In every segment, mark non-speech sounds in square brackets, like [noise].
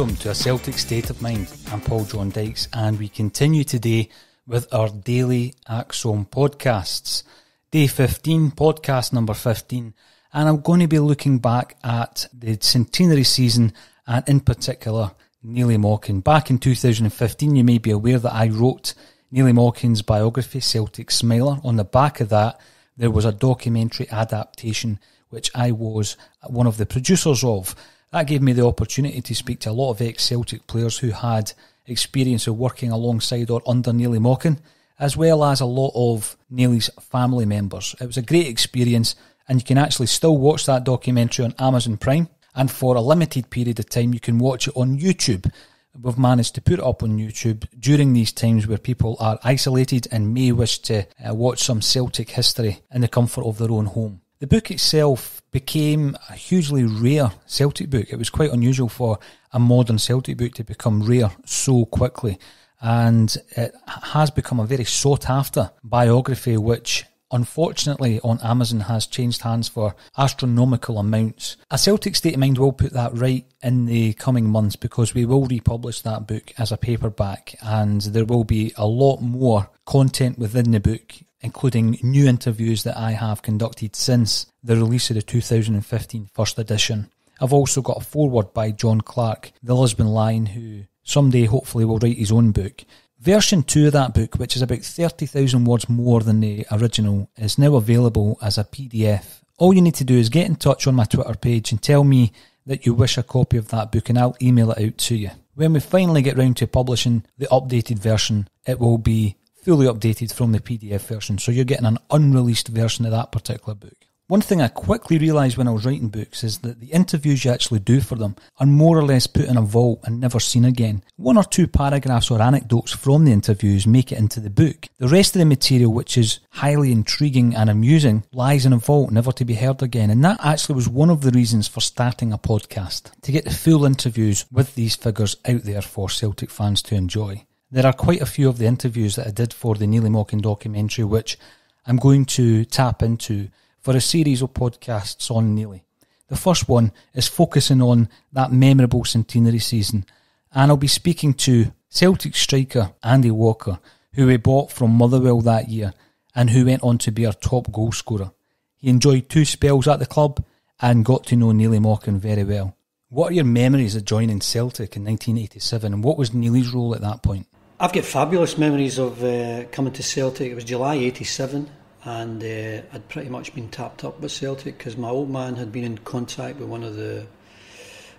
Welcome to A Celtic State of Mind. I'm Paul John Dykes, and we continue today with our daily ACSOM podcasts. Day 15, podcast number 15, and I'm going to be looking back at the centenary season and in particular Neilly Mochan. Back in 2015, you may be aware that I wrote Neilly Mochan's biography, Celtic Smiler. On the back of that, there was a documentary adaptation which I was one of the producers of. That gave me the opportunity to speak to a lot of ex Celtic players who had experience of working alongside or under Neilly Mochan, as well as a lot of Neilly's family members. It was a great experience, and you can actually still watch that documentary on Amazon Prime. And for a limited period of time, you can watch it on YouTube. We've managed to put it up on YouTube during these times where people are isolated and may wish to uh, watch some Celtic history in the comfort of their own home. The book itself became a hugely rare Celtic book. It was quite unusual for a modern Celtic book to become rare so quickly. And it has become a very sought after biography, which unfortunately on Amazon has changed hands for astronomical amounts. A Celtic State of Mind will put that right in the coming months because we will republish that book as a paperback and there will be a lot more content within the book including new interviews that I have conducted since the release of the 2015 first edition. I've also got a foreword by John Clark, the Lisbon Lion, who someday hopefully will write his own book. Version 2 of that book, which is about 30,000 words more than the original, is now available as a PDF. All you need to do is get in touch on my Twitter page and tell me that you wish a copy of that book and I'll email it out to you. When we finally get round to publishing the updated version, it will be fully updated from the PDF version, so you're getting an unreleased version of that particular book. One thing I quickly realised when I was writing books is that the interviews you actually do for them are more or less put in a vault and never seen again. One or two paragraphs or anecdotes from the interviews make it into the book. The rest of the material, which is highly intriguing and amusing, lies in a vault, never to be heard again. And that actually was one of the reasons for starting a podcast, to get the full interviews with these figures out there for Celtic fans to enjoy. There are quite a few of the interviews that I did for the Neilly Mochan documentary, which I'm going to tap into for a series of podcasts on Neilly. The first one is focusing on that memorable centenary season, and I'll be speaking to Celtic striker Andy Walker, who we bought from Motherwell that year and who went on to be our top goal scorer. He enjoyed two spells at the club and got to know Neilly Mochan very well. What are your memories of joining Celtic in 1987 and what was Neilly's role at that point? I've got fabulous memories of uh, coming to Celtic. It was July '87, and uh, I'd pretty much been tapped up with Celtic because my old man had been in contact with one of the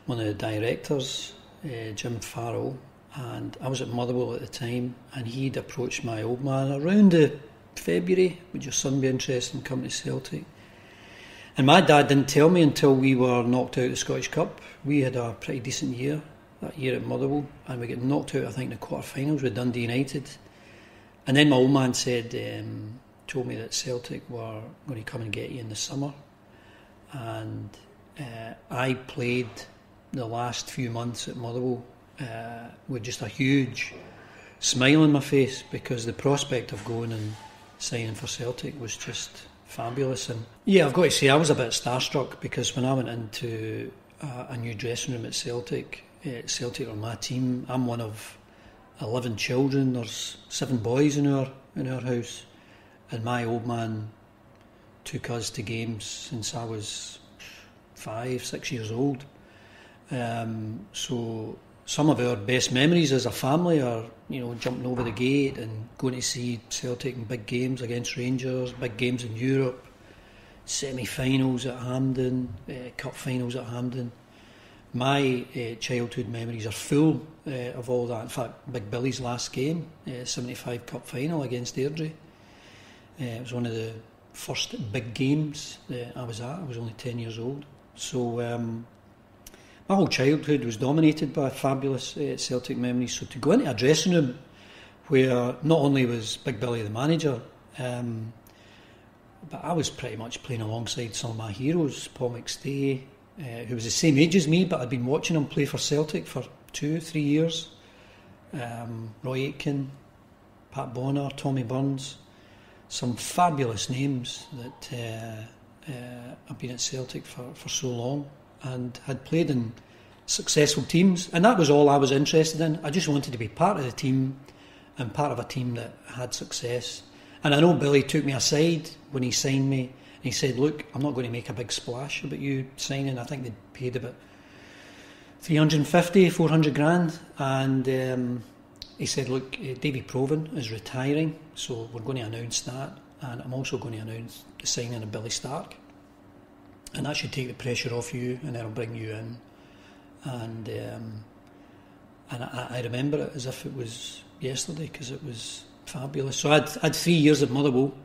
one of the directors, uh, Jim Farrell, and I was at Motherwell at the time, and he'd approached my old man around February. Would your son be interested in coming to Celtic? And my dad didn't tell me until we were knocked out of the Scottish Cup. We had a pretty decent year that year at Motherwell, and we got knocked out, I think, in the quarterfinals with Dundee United. And then my old man said, um, told me that Celtic were going to come and get you in the summer. And uh, I played the last few months at Motherwell uh, with just a huge smile on my face because the prospect of going and signing for Celtic was just fabulous. And yeah, I've got to say, I was a bit starstruck because when I went into uh, a new dressing room at Celtic, Celtic or my team. I'm one of eleven children. There's seven boys in our in our house, and my old man took us to games since I was five, six years old. Um, so some of our best memories as a family are, you know, jumping over the gate and going to see Celtic in big games against Rangers, big games in Europe, semi-finals at Hampden, uh, cup finals at Hampden my uh, childhood memories are full uh, of all that. In fact, Big Billy's last game, uh, 75 Cup final against Airdrie, it was one of the first big games that I was at. I was only 10 years old. So um, my whole childhood was dominated by fabulous Celtic memories. So to go into a dressing room where not only was Big Billy the manager, um, but I was pretty much playing alongside some of my heroes, Paul McStay, uh, who was the same age as me, but I'd been watching him play for Celtic for two, three years. Um, Roy Aitken, Pat Bonner, Tommy Burns, some fabulous names that uh, uh, have been at Celtic for, for so long and had played in successful teams, and that was all I was interested in. I just wanted to be part of the team and part of a team that had success. And I know Billy took me aside when he signed me, he said, "Look, I'm not going to make a big splash about you signing. I think they paid about 350, 400 grand, and." Um, he said, Look, uh, Davy Provan is retiring, so we're going to announce that, and I'm also going to announce the signing of Billy Stark. And that should take the pressure off you, and then I'll bring you in. And um, and I, I, remember it as if it was yesterday because it was fabulous. So I'd, I'd three years at Motherwell,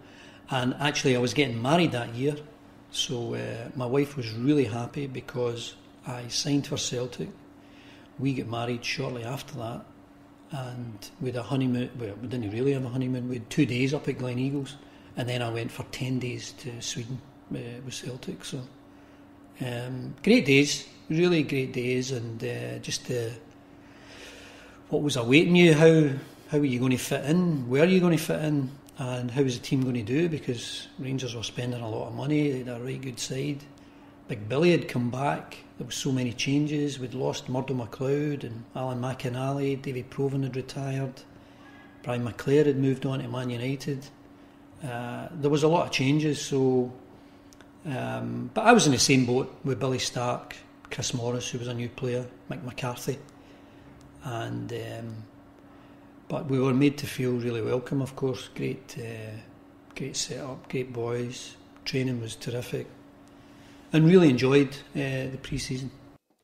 and actually I was getting married that year. So uh, my wife was really happy because I signed for Celtic. We got married shortly after that, and we had a honeymoon. Well, we didn't really have a honeymoon. We had two days up at Gleneagles, and then I went for ten days to Sweden uh, with Celtic. So um, great days, really great days, and uh, just uh, what was awaiting you? How how were you going to fit in? Where are you going to fit in? And how was the team going to do? Because Rangers were spending a lot of money. They had a really good side. Big Billy had come back. There were so many changes. We'd lost Murdo McLeod and Alan McInally. David Provan had retired. Brian McClair had moved on to Man United. Uh, there was a lot of changes. So, um, but I was in the same boat with Billy Stark, Chris Morris, who was a new player, Mike McCarthy, and um, but we were made to feel really welcome. Of course, great, uh, great setup, great boys. Training was terrific and really enjoyed uh, the pre-season.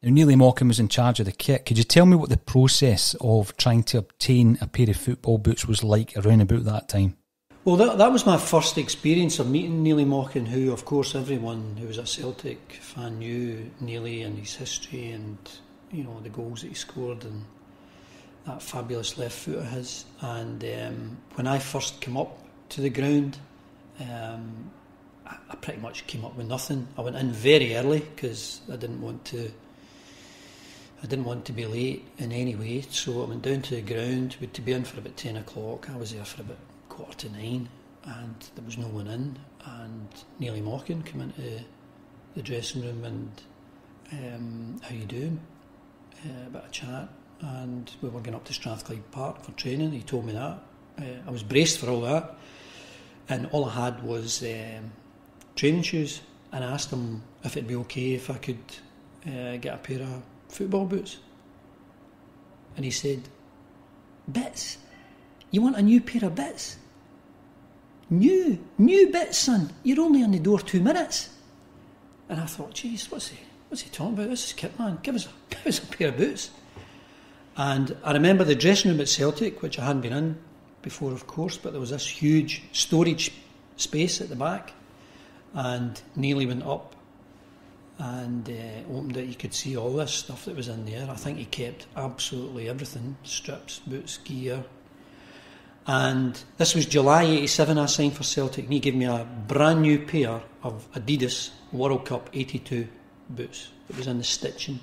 Now, Neilly Mochan was in charge of the kit. Could you tell me what the process of trying to obtain a pair of football boots was like around about that time? Well, that, that was my first experience of meeting Neilly Mochan, who, of course, everyone who was a Celtic fan knew Neilly and his history and, you know, the goals that he scored and that fabulous left foot of his. And um, when I first came up to the ground, um, I pretty much came up with nothing. I went in very early because I didn't want to. I didn't want to be late in any way, so I went down to the ground. We had to be in for about ten o'clock. I was there for about quarter to nine, and there was no one in. And Neilly Mochan came into the dressing room and um, how you doing? Uh, a bit of chat, and we were going up to Strathclyde Park for training. He told me that. Uh, I was braced for all that, and all I had was um, training shoes and I asked him if it'd be okay if I could uh, get a pair of football boots. And he said, Bits? You want a new pair of bits? New, new bits, son. You're only on the door two minutes. And I thought, geez, what's he, what's he talking about? This is kit man. Give us, a, [laughs] give us a pair of boots. And I remember the dressing room at Celtic, which I hadn't been in before, of course, but there was this huge storage space at the back and Neilly went up and uh, opened it. You could see all this stuff that was in there. I think he kept absolutely everything strips, boots, gear. And this was July 87, I signed for Celtic, and he gave me a brand new pair of Adidas World Cup 82 boots. It was in the stitching.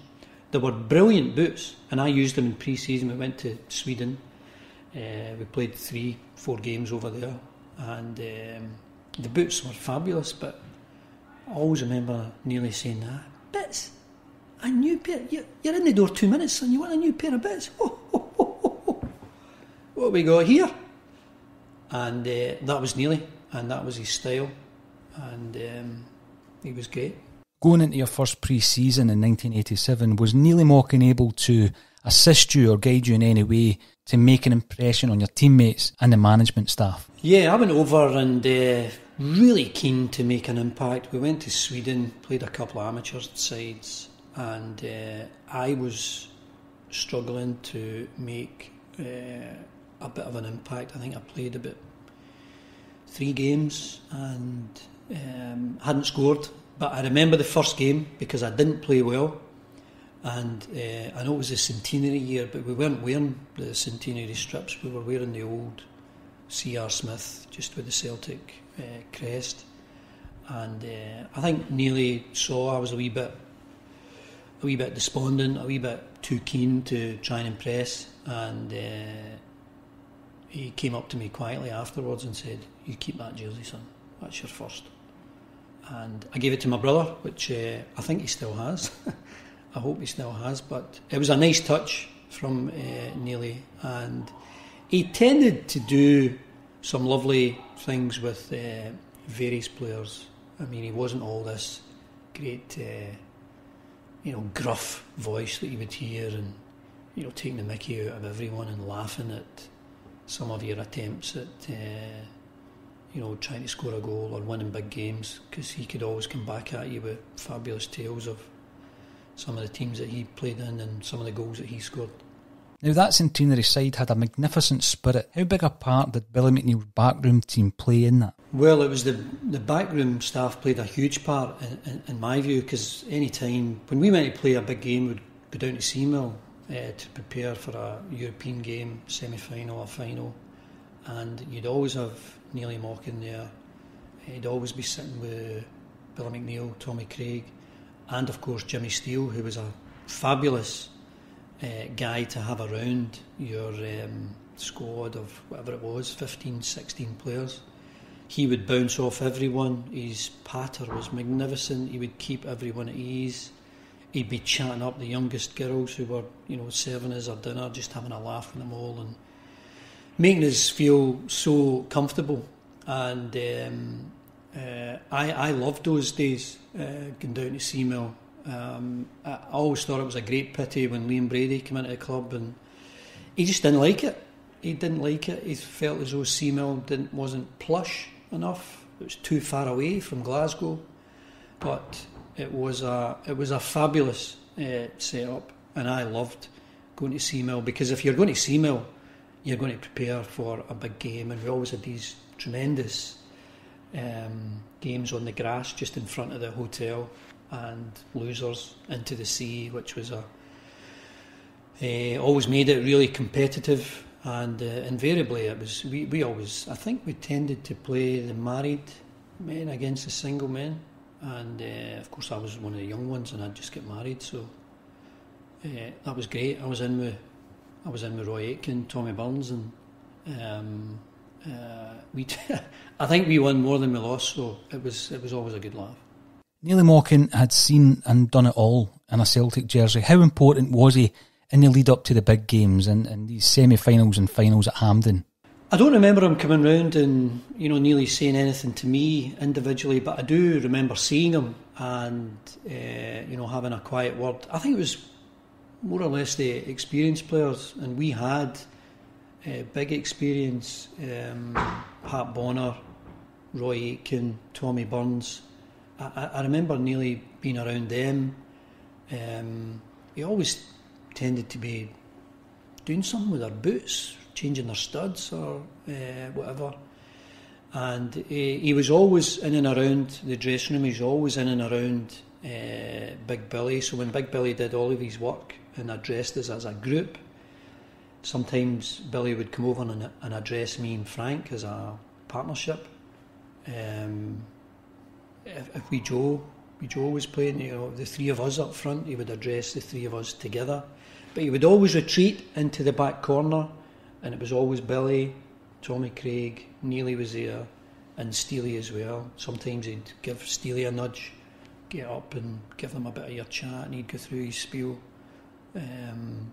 They were brilliant boots, and I used them in pre season. We went to Sweden, uh, we played three, four games over there, and um, the boots were fabulous, but I always remember Neilly saying that. Bits, a new pair. You're in the door two minutes, and you want a new pair of bits. [laughs] Oh, oh, what we got here? And uh, that was Neilly, and that was his style, and um, he was great. Going into your first pre-season in 1987, was Neilly Mochan able to assist you or guide you in any way to make an impression on your teammates and the management staff? Yeah, I went over and uh, really keen to make an impact. We went to Sweden, played a couple of amateur sides, and uh, I was struggling to make uh, a bit of an impact. I think I played about three games and um, hadn't scored. But I remember the first game because I didn't play well. And uh, I know it was a centenary year, but we weren't wearing the centenary strips. We were wearing the old C.R. Smith, just with the Celtic uh, crest. And uh, I think Neilly saw I was a wee bit, a wee bit despondent, a wee bit too keen to try and impress, and he came up to me quietly afterwards and said, "You keep that jersey, son. That's your first. And I gave it to my brother, which uh, I think he still has. [laughs] I hope he still has. But it was a nice touch from uh, Neilly, and he tended to do some lovely things with uh, various players. I mean, he wasn't all this great, uh, you know, gruff voice that you would hear, and you know, taking the Mickey out of everyone and laughing at some of your attempts at, uh, you know, trying to score a goal or winning big games. Because he could always come back at you with fabulous tales of some of the teams that he played in and some of the goals that he scored. Now that Centenary side had a magnificent spirit. How big a part did Billy McNeill's backroom team play in that? Well, it was the the backroom staff played a huge part in, in, in my view because any time when we went to play a big game, we'd go down to Seamill uh, to prepare for a European game, semi-final or final, and you'd always have Neilly Mochan there. He'd always be sitting with Billy McNeill, Tommy Craig, and of course Jimmy Steele, who was a fabulous uh, guy to have around your um, squad of whatever it was 15, 16 players. He would bounce off everyone. His patter was magnificent. He would keep everyone at ease. He'd be chatting up the youngest girls who were, you know, serving us our dinner, just having a laugh with them all and making us feel so comfortable. And um, uh, I, I loved those days, uh, going down to Seamill um, I always thought it was a great pity when Liam Brady came into the club and he just didn't like it. He didn't like it. He felt as though Seamill didn't wasn't plush enough. It was too far away from Glasgow, but it was a it was a fabulous uh, setup, and I loved going to Seamill because if you're going to Seamill, you're going to prepare for a big game, and we always had these tremendous um, games on the grass just in front of the hotel and losers into the sea, which was a uh, always made it really competitive. And uh, invariably, it was we, we always I think we tended to play the married men against the single men, and uh, of course I was one of the young ones, and I'd just get married, so that was great. I was in with I was in with Roy Aitken, Tommy Burns, and um, we [laughs] I think we won more than we lost, so it was it was always a good laugh. Neilly Mochan had seen and done it all in a Celtic jersey. How important was he in the lead up to the big games and, and these semi finals and finals at Hampden? I don't remember him coming round and you know Neilly saying anything to me individually, but I do remember seeing him and uh, you know having a quiet word. I think it was more or less the experienced players, and we had uh, big experience. Um, Pat Bonner, Roy Aitken, Tommy Burns. I, I remember Neilly being around them. Um, he always tended to be doing something with their boots, changing their studs or uh, whatever. And he, he, was always in and around the dressing room. He was always in and around uh, Big Billy. So when Big Billy did all of his work and addressed us as a group, sometimes Billy would come over and, and address me and Frank as a partnership. Um, if, if we Joe, we Joe was playing, you know, the three of us up front, he would address the three of us together. But he would always retreat into the back corner, and it was always Billy, Tommy Craig, Neilly was there, and Steely as well. Sometimes he'd give Steely a nudge, get up and give them a bit of your chat, and he'd go through his spiel. Um,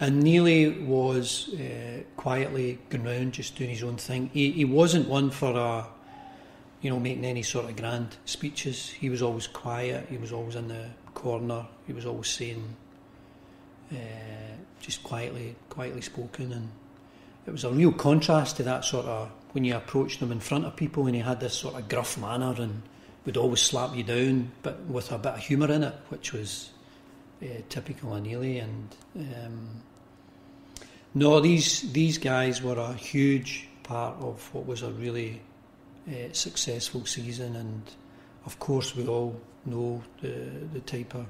and Neilly was uh, quietly going round, just doing his own thing. He, he wasn't one for a you know, making any sort of grand speeches. He was always quiet. He was always in the corner. He was always saying, uh, just quietly, quietly spoken, and it was a real contrast to that sort of when you approached him in front of people, and he had this sort of gruff manner and would always slap you down, but with a bit of humour in it, which was uh, typical of Neilly. And um, no, these these guys were a huge part of what was a really uh, successful season, and of course we all know the the type of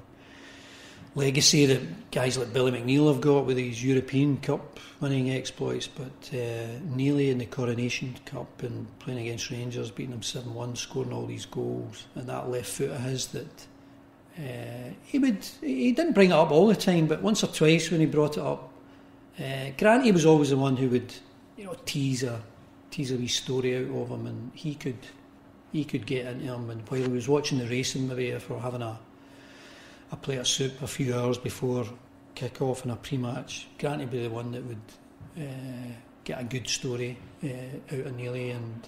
legacy that guys like Billy McNeill have got with these European Cup winning exploits, but uh, Neilly in the Coronation Cup and playing against Rangers, beating them 7 1, scoring all these goals, and that left foot of his that uh, he would he didn't bring it up all the time, but once or twice when he brought it up, uh, Grant he was always the one who would you know tease a tease a wee story out of him, and he could he could get into him. And while he was watching the racing, maybe if we're having a a play of soup a few hours before kick off in a pre match. Grant would be the one that would uh, get a good story uh, out of Neilly, and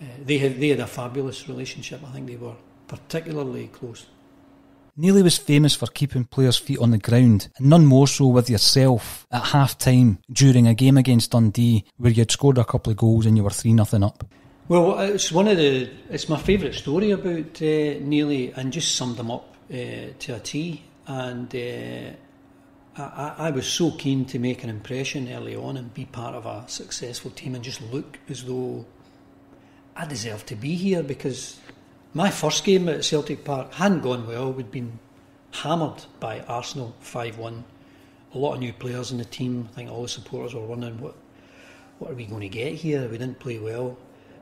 uh, they, had, they had a fabulous relationship. I think they were particularly close. Neilly was famous for keeping players' feet on the ground, and none more so with yourself at half time during a game against Dundee where you'd scored a couple of goals and you were 3 nothing up. Well, it's one of the. It's my favourite story about uh, Neilly, and just summed him up uh, to a T. And uh, I, I, was so keen to make an impression early on and be part of a successful team, and just look as though I deserve to be here because my first game at Celtic Park hadn't gone well. We'd been hammered by Arsenal five one. A lot of new players in the team. I think all the supporters were wondering what what are we going to get here. We didn't play well.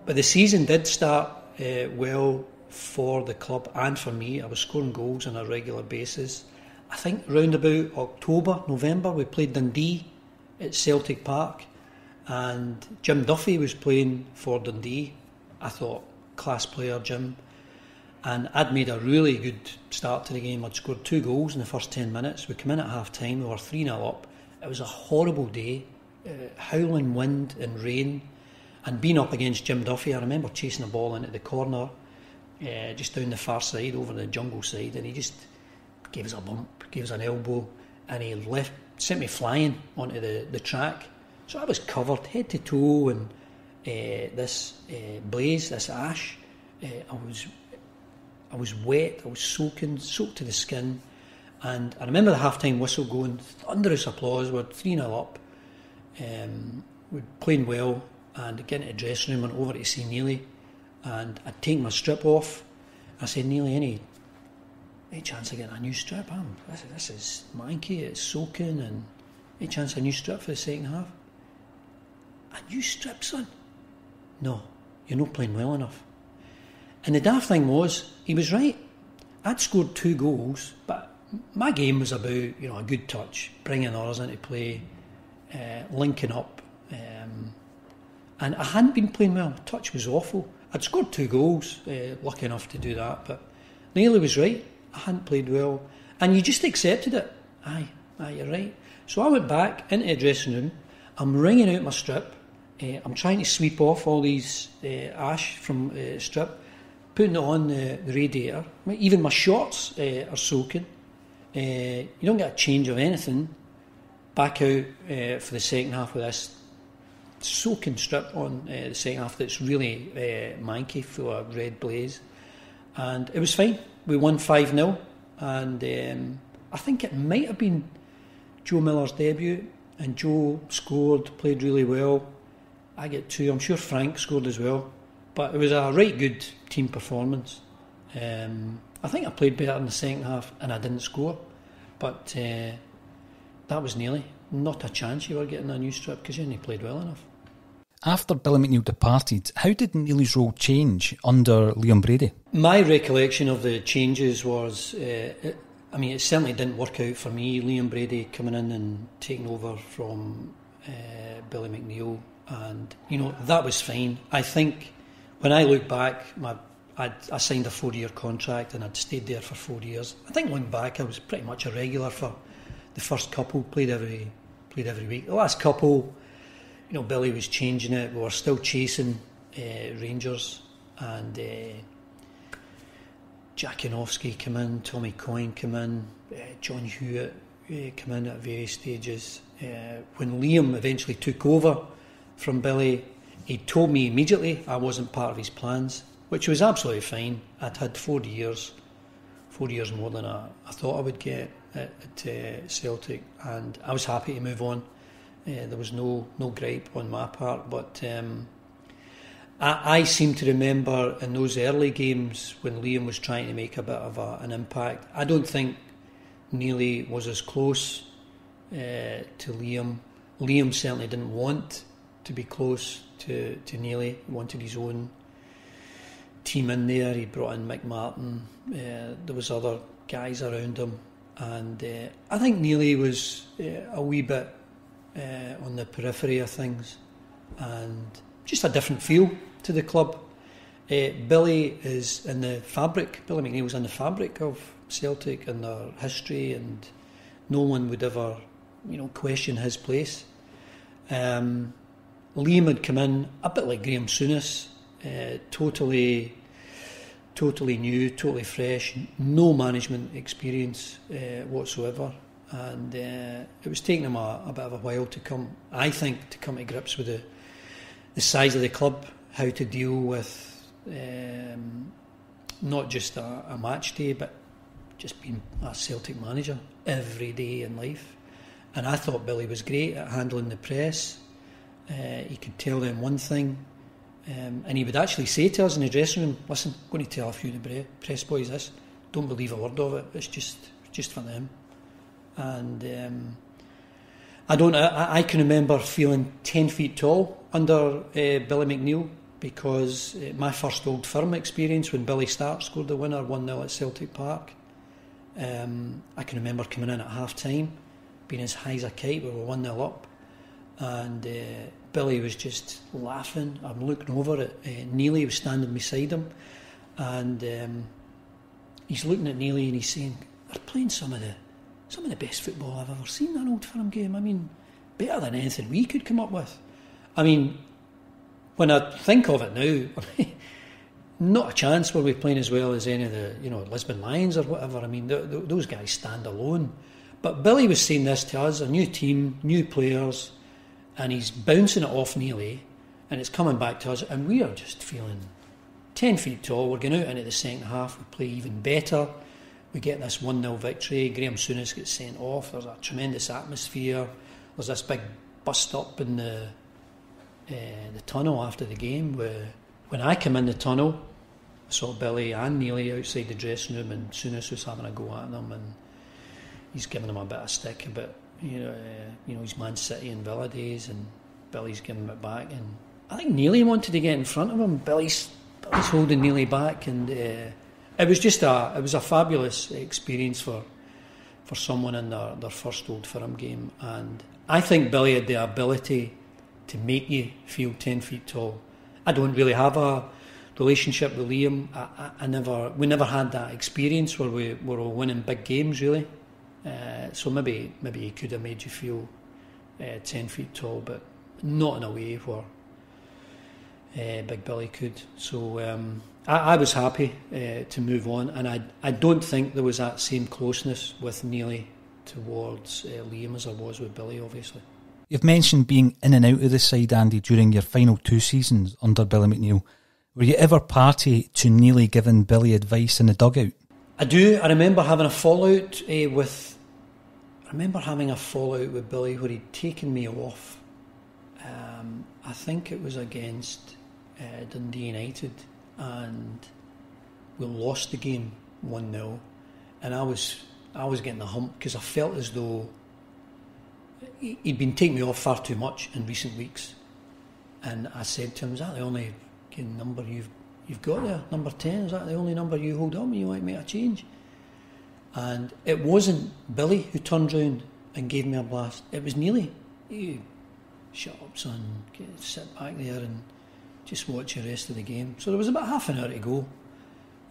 But the season did start uh, well for the club and for me. I was scoring goals on a regular basis. I think round about October, November, we played Dundee at Celtic Park, and Jim Duffy was playing for Dundee. I thought, class player, Jim. And I'd made a really good start to the game. I'd scored two goals in the first 10 minutes. We came in at half time, we were 3 0 up. It was a horrible day, uh, howling wind and rain. And being up against Jim Duffy, I remember chasing a ball into the corner, uh, just down the far side, over the jungle side, and he just gave us a bump, gave us an elbow, and he left, sent me flying onto the, the track. So I was covered head to toe in uh, this uh, blaze, this ash. Uh, I was, I was wet, I was soaking, soaked to the skin. And I remember the half-time whistle going, thunderous applause. We're 3 0 up. Um, we're playing well and get into the dressing room and over to see Neilly and I'd take my strip off. I said, Neilly, any, any chance of getting a new strip? I'm, this, this is manky, it's soaking, and any chance of a new strip for the second half? A new strip, son? No, you're not playing well enough. And the daft thing was, he was right. I'd scored two goals, but my game was about you know a good touch, bringing others into play, uh, linking up. Um, and I hadn't been playing well. My touch was awful. I'd scored two goals, uh, lucky enough to do that, but Neilly was right. I hadn't played well. And you just accepted it. Aye, aye, you're right. So I went back into the dressing room. I'm wringing out my strip. Uh, I'm trying to sweep off all these uh, ash from uh, strip, putting it on the, radiator. Even my shorts uh, are soaking. Uh, you don't get a change of anything. Back out uh, for the second half of this soaking strip on the second half that's really manky, full of red blaze. And it was fine. We won 5 0. And um, I think it might have been Joe Miller's debut. And Joe scored, played really well. I get two. I'm sure Frank scored as well. But it was a right good team performance. Um, I think I played better in the second half and I didn't score. But uh, that was Neilly not a chance you were getting a new strip because you only played well enough. After Billy McNeill departed, how did Neilly's role change under Liam Brady? My recollection of the changes was, uh, it, I mean, it certainly didn't work out for me. Liam Brady coming in and taking over from uh, Billy McNeill, and you know that was fine. I think when I look back, my I'd, I signed a four-year contract and I'd stayed there for four years. I think looking back, I was pretty much a regular for the first couple. Played every played every week. The last couple you know, Billy was changing it. We were still chasing uh, Rangers, and uh, Jack came in, Tommy Coyne came in, uh, John Hewitt uh, came in at various stages. When Liam eventually took over from Billy, he told me immediately I wasn't part of his plans, which was absolutely fine. I'd had four years, four years more than I, I thought I would get at, at uh, Celtic, and I was happy to move on. Uh, there was no no gripe on my part, but um, I, I, seem to remember in those early games when Liam was trying to make a bit of a, an impact. I don't think Neilly was as close uh, to Liam. Liam certainly didn't want to be close to to Neilly. He wanted his own team in there. He brought in Mick Martin. Uh, there was other guys around him, and uh, I think Neilly was uh, a wee bit uh, on the periphery of things, and just a different feel to the club. Uh, Billy is in the fabric. Billy McNeill's in the fabric of Celtic and their history, and no one would ever, you know, question his place. Um, Liam had come in a bit like Graham Souness, uh, totally, totally new, totally fresh, no management experience uh, whatsoever, and uh, it was taking him a, a, bit of a while to come, I think, to come to grips with the the size of the club, how to deal with um, not just a, a match day, but just being a Celtic manager every day in life. And I thought Billy was great at handling the press. Uh, he could tell them one thing, um, and he would actually say to us in the dressing room, "Listen, I'm going to tell a few of the press boys this. Don't believe a word of it. It's just just for them." And um, I don't. I, I, can remember feeling ten feet tall under uh, Billy McNeill because uh, my first old firm experience when Billy Stark scored the winner one 0 at Celtic Park. Um, I can remember coming in at half time, being as high as a kite. We were one 0 up, and uh, Billy was just laughing. I'm looking over at uh, Neilly was standing beside him, and um, he's looking at Neilly and he's saying, "They're playing some of the some of the best football I've ever seen an old firm game. I mean, better than anything we could come up with. I mean, when I think of it now." [laughs] not a chance were we playing as well as any of the you know Lisbon Lions or whatever. I mean, the, the, those guys stand alone. But Billy was saying this to us: a new team, new players, and he's bouncing it off Neilly, and it's coming back to us, and we are just feeling ten feet tall. We're going out into the second half. We play even better. We get this one 0 victory. Graham Souness gets sent off. There's a tremendous atmosphere. There's this big bust up in the uh, the tunnel after the game where when I came in the tunnel, I saw Billy and Neilly outside the dressing room, and Souness was having a go at them, and he's giving them a bit of stick about you know, uh, you know his Man City and Villa days, and Billy's giving it back, and I think Neilly wanted to get in front of him. Billy's Billy's holding Neilly back, and uh, it was just a it was a fabulous experience for for someone in their, their first Old Firm game, and I think Billy had the ability to make you feel ten feet tall. I don't really have a relationship with Liam. I, I, I never we never had that experience where we were all winning big games really. Uh, so maybe maybe he could have made you feel uh, ten feet tall, but not in a way where uh, Big Billy could. So um, I, I, was happy uh, to move on, and I I don't think there was that same closeness with Neilly towards uh, Liam as there was with Billy, obviously. You've mentioned being in and out of the side, Andy, during your final two seasons under Billy McNeill. Were you ever party to Neilly giving Billy advice in the dugout? I do. I remember having a fallout uh, with. I remember having a fallout with Billy where he'd taken me off. Um, I think it was against uh, Dundee United, and we lost the game one 0 and I was I was getting the hump because I felt as though he'd been taking me off far too much in recent weeks, and I said to him, "Is that the only number you've you've got there, number 10, is that the only number you hold on you to make a change? And it wasn't Billy who turned round and gave me a blast, it was Neilly. You shut up, son, Get, sit back there and just watch the rest of the game. So there was about half an hour to go,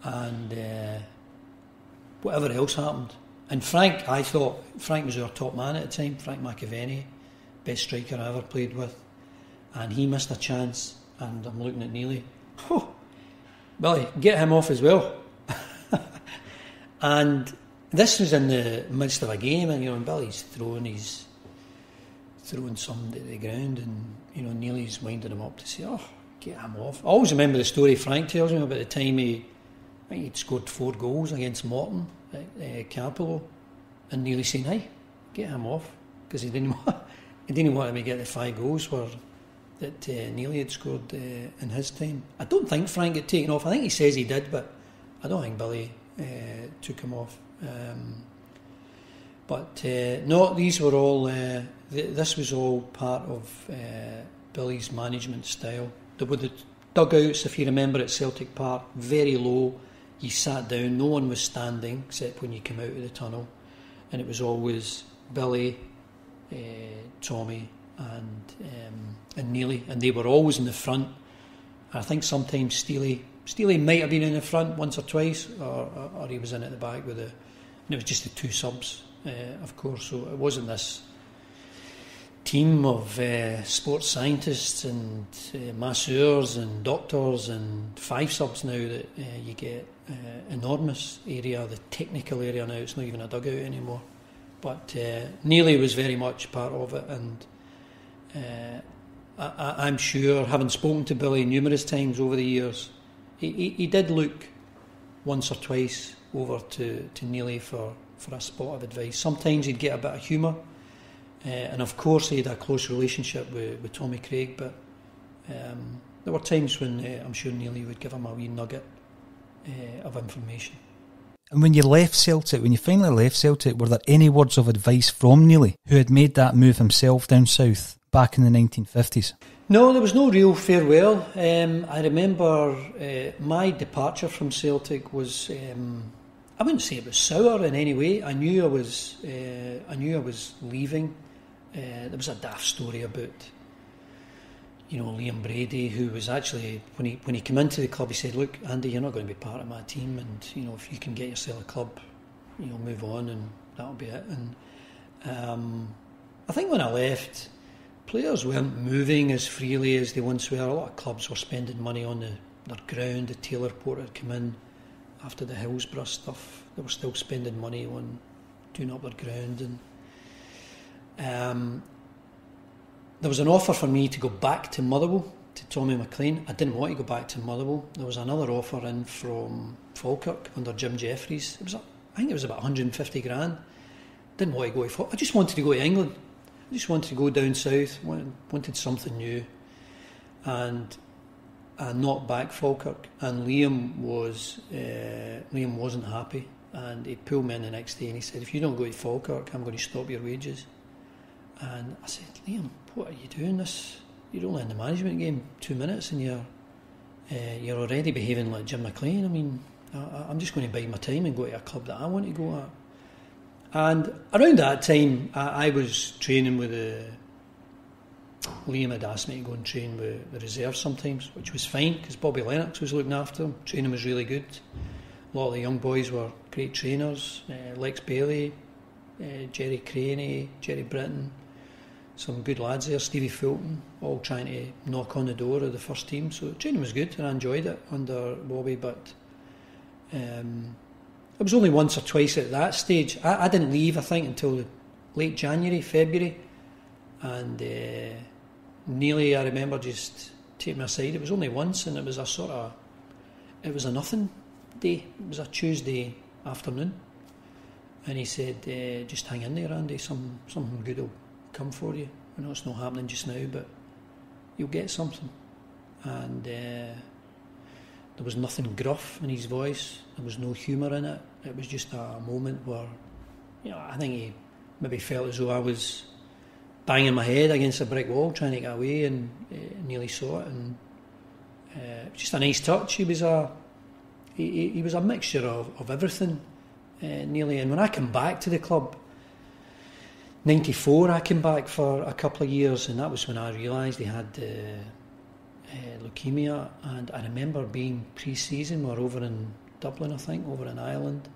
and uh, whatever else happened. And Frank, I thought, Frank was our top man at the time, Frank McAvennie, best striker I ever played with, and he missed a chance, and I'm looking at Neilly. Oh, Billy, get him off as well. [laughs] and this was in the midst of a game, and you know, and Billy's throwing his throwing something to the ground, and you know, Neilly's winding him up to say, "Oh, get him off." I always remember the story Frank tells me about the time he, think he'd scored four goals against Morton at uh, Cappielow, and Neilly saying, "Hey, get him off," because he didn't [laughs] want he didn't want him to get the five goals that uh, Neilly had scored uh, in his time. I don't think Frank had taken off. I think he says he did, but I don't think Billy uh, took him off. Um, but uh, no, these were all. Uh, th- this was all part of uh, Billy's management style. There were the dugouts, if you remember, at Celtic Park, very low. You sat down. No one was standing except when you came out of the tunnel, and it was always Billy, Tommy, and um, and Neilly, and they were always in the front. I think sometimes Steely Steely might have been in the front once or twice, or, or, or he was in at the back with the. And it was just the two subs, uh, of course. So it wasn't this team of uh, sports scientists and uh, masseurs and doctors and five subs now that uh, you get uh, enormous area, the technical area now. It's not even a dugout anymore. But uh, Neilly was very much part of it, and uh, I, am sure, having spoken to Billy numerous times over the years, he, he, he did look once or twice over to, to Neilly for, for a spot of advice. Sometimes he'd get a bit of humour uh, and of course, he had a close relationship with, with Tommy Craig, but um, there were times when uh, I'm sure Neilly would give him a wee nugget uh, of information. And when you left Celtic, when you finally left Celtic, were there any words of advice from Neilly, who had made that move himself down south back in the 1950s? No, there was no real farewell. Um, I remember uh, my departure from Celtic was. Um, I wouldn't say it was sour in any way. I knew I was. Uh, I knew I was leaving. Uh, there was a daft story about you know Liam Brady, who was actually when he when he came into the club, he said, "Look, Andy, you're not going to be part of my team, and you know if you can get yourself a club, you know move on, and that'll be it." And um, I think when I left, players weren't moving as freely as they once were. A lot of clubs were spending money on the, their ground. The Taylor Porter had come in after the Hillsborough stuff. They were still spending money on doing up their ground and um, there was an offer for me to go back to Motherwell, to Tommy McLean. I didn't want to go back to Motherwell. There was another offer in from Falkirk under Jim Jeffries. It was, I think it was about 150 grand. Didn't want to go to. I just wanted to go to England. I just wanted to go down south. Wanted, wanted something new, and I not back Falkirk. And Liam was uh, Liam wasn't happy, and he pulled me in the next day and he said, "If you don't go to Falkirk, I'm going to stop your wages." And I said, Liam, what are you doing this? You're only in the management game two minutes and you're uh, you're already behaving like Jim McLean. I mean, I, am just going to bide my time and go to a club that I want to go at. And around that time, I, I was training with the. Liam had asked me to go and train with the reserve sometimes, which was fine because Bobby Lennox was looking after him. Training was really good. A lot of the young boys were great trainers. Uh, Lex Baillie, uh, Gerry Creaney, Gerry Britton, some good lads there, Stevie Fulton, all trying to knock on the door of the first team. So training was good and I enjoyed it under Bobby, but um, it was only once or twice at that stage. I, I didn't leave, I think, until late January, February, and uh, Neilly, I remember just taking me aside. It was only once, and it was a sort of, it was a nothing day. It was a Tuesday afternoon, and he said, uh, "Just hang in there, Andy. Some something good will come for you. I know it's not happening just now, but you'll get something. And uh, there was nothing gruff in his voice. There was no humour in it. It was just a moment where, you know, I think he maybe felt as though I was banging my head against a brick wall trying to get away, and uh, Neilly saw it. And uh, just a nice touch. He was a he, he was a mixture of, of everything, uh, Neilly. And when I came back to the club, 94 I came back for a couple of years and that was when I realised he had leukemia and I remember being pre-season we were over in Dublin I think over in Ireland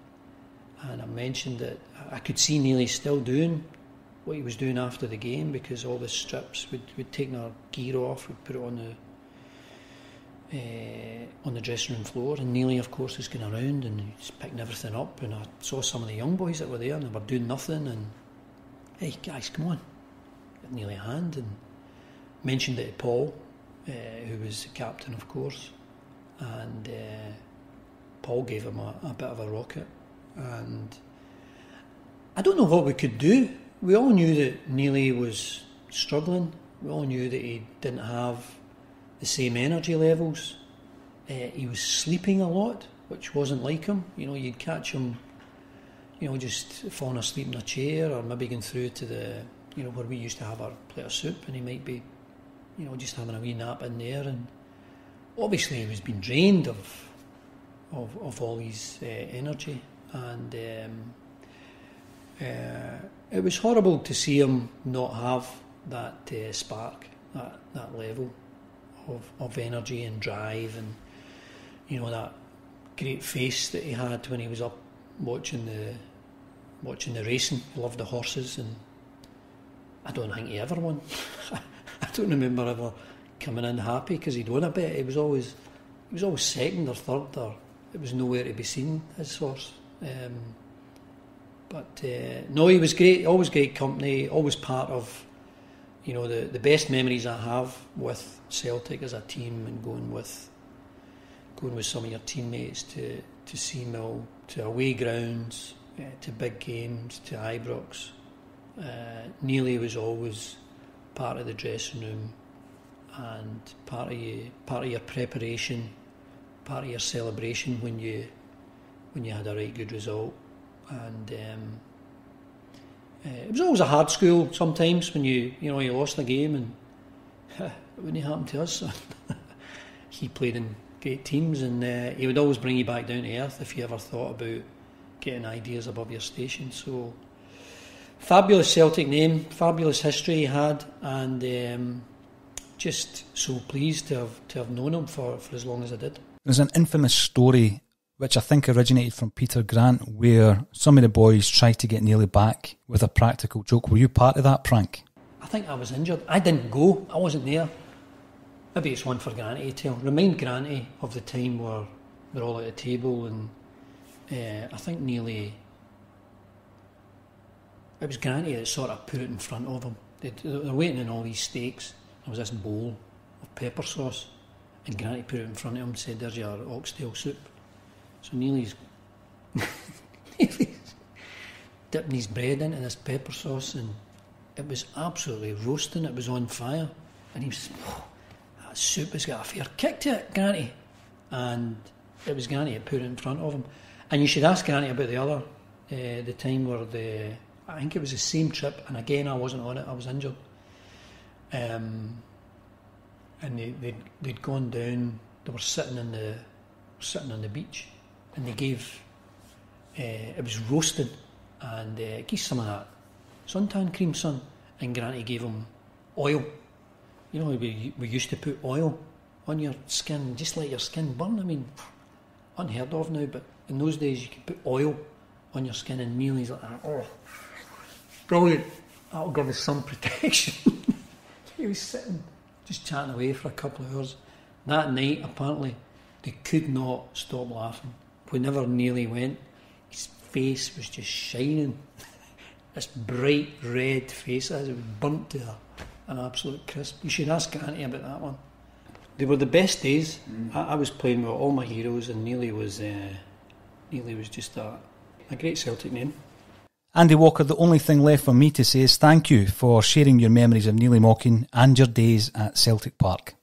and I mentioned that I could see Neilly still doing what he was doing after the game because all the strips would would take our gear off we'd put it on the uh, on the dressing room floor. And Neilly of course was going around and he's picking everything up. And I saw some of the young boys that were there and they were doing nothing. And hey guys, come on, Got Neilly a hand, and mentioned it to Paul, uh, who was the captain, of course, and uh, Paul gave him a, a, bit of a rocket, and I don't know what we could do. We all knew that Neilly was struggling. We all knew that he didn't have the same energy levels. Uh, he was sleeping a lot, which wasn't like him. You know, you'd catch him you know, just falling asleep in a chair or maybe going through to the, you know, where we used to have our plate of soup and he might be, you know, just having a wee nap in there. And obviously he was being drained of, of, of all his uh, energy. And um, uh, it was horrible to see him not have that uh, spark, that, that level of, of energy and drive and you know that great face that he had when he was up watching the watching the racing. He loved the horses, and I don't think he ever won. [laughs] I don't remember ever coming in happy because he'd won a bit. He was always he was always second or third, or it was nowhere to be seen. His horse. Um, but uh, no, he was great. Always great company. Always part of you know the the best memories I have with Celtic as a team and going with going with some of your teammates to to Seamill, to away grounds, uh, to big games, to Ibrox. Uh, Neilly was always part of the dressing room and part of you, part of your preparation, part of your celebration when you when you had a right good result. And um, uh, it was always a hard school sometimes when you you know you lost the game and [laughs] it wouldn't happen to us. [laughs] he played in great teams and uh, he would always bring you back down to earth if you ever thought about getting ideas above your station. So fabulous Celtic name, fabulous history he had, and um, just so pleased to have to have known him for, for as long as I did. There's an infamous story which I think originated from Peter Grant, where some of the boys tried to get Neilly back with a practical joke. Were you part of that prank? I think I was injured. I didn't go. I wasn't there. Maybe it's one for Granty to. Remind Granty of the time where we're all at the table and uh, I think nearly it was Granty that sort of put it in front of them. They, they were waiting in all these steaks. There was this bowl of pepper sauce, and Granty put it in front of him and said, "There's your oxtail soup." So [laughs] Neilly's, dipping his bread into this pepper sauce, and it was absolutely roasting. It was on fire, and he was, oh, "That soup has got a fair kick to it, Granty," and it was Granty that put it in front of him. And you should ask Granty about the other, uh, the time where the, I think it was the same trip, and again I wasn't on it, I was injured. Um, and they, they'd, they'd gone down, they were sitting in the, sitting on the beach, and they gave, uh, it was roasted and uh, gave some of that suntan cream, son, and Granty gave him oil. You know, we, we used to put oil on your skin, just let your skin burn. I mean, unheard of now, but in those days you could put oil on your skin and mealies like that. Oh, brilliant. That'll give us some [laughs] protection. [laughs] he was sitting, just chatting away for a couple of hours. That night, apparently, they could not stop laughing. Whenever Neilly went, his face was just shining. [laughs] this bright red face as it was burnt to an absolute crisp. You should ask Auntie about that one. They were the best days. Mm. I, I, was playing with all my heroes, and Neilly was uh, Neilly was just a, a great Celtic name. Andy Walker, the only thing left for me to say is thank you for sharing your memories of Neilly Mochan and your days at Celtic Park.